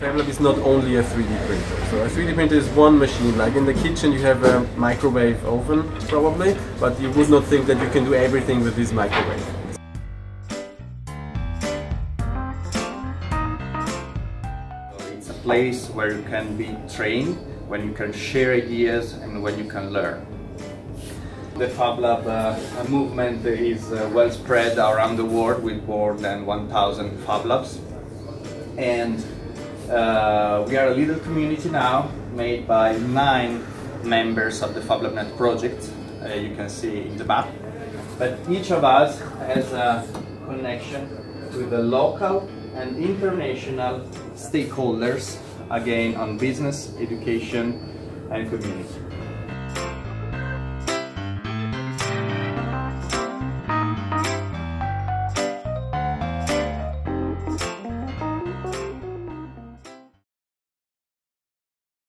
FabLab is not only a 3D printer. So a 3D printer is one machine. Like in the kitchen you have a microwave oven probably, but you would not think that you can do everything with this microwave. It's a place where you can be trained, when you can share ideas and when you can learn. The FabLab uh, movement is uh, well spread around the world with more than 1,000 FabLabs. And uh, we are a little community now made by nine members of the FabLabNet project, uh, you can see in the map. But each of us has a connection with the local and international stakeholders, again on business, education and community.